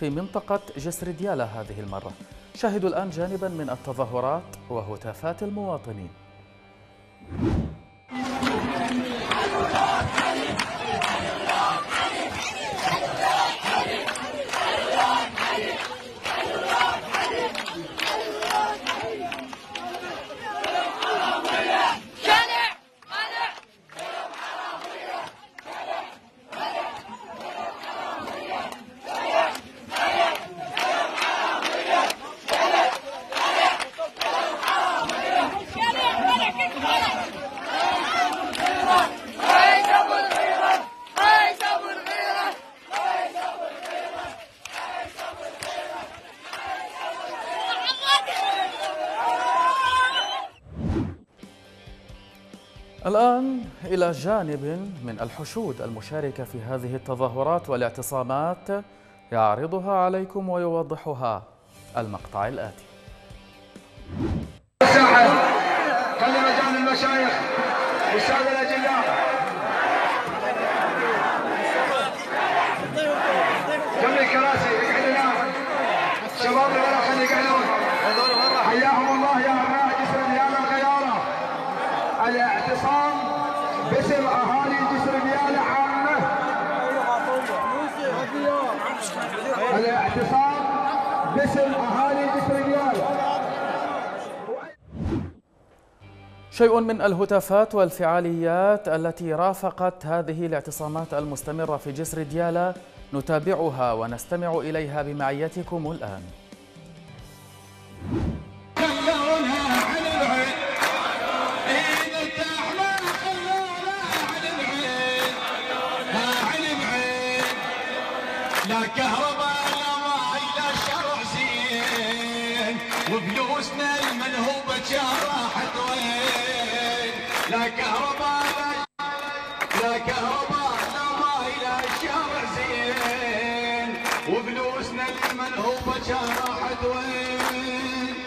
في منطقة جسر ديالى هذه المرة. شاهدوا الآن جانبا من التظاهرات وهتافات المواطنين. الآن إلى جانب من الحشود المشاركة في هذه التظاهرات والاعتصامات يعرضها عليكم ويوضحها المقطع الآتي. حياهم الله يا أبناء جسر ديالة الغيارة الاعتصام باسم أهالي جسر ديالة عامة. الاعتصام باسم أهالي جسر ديالة شيء من الهتافات والفعاليات التي رافقت هذه الاعتصامات المستمرة في جسر ديالا نتابعها ونستمع إليها بمعيتكم الآن. لا كهرباء لا ماي لا شارع زين وفلوسنا المنهوبة راحت وين؟ لا كهرباء لا لا كهرباء لا ماي لا شارع زين وفلوسنا المنهوبة راحت وين؟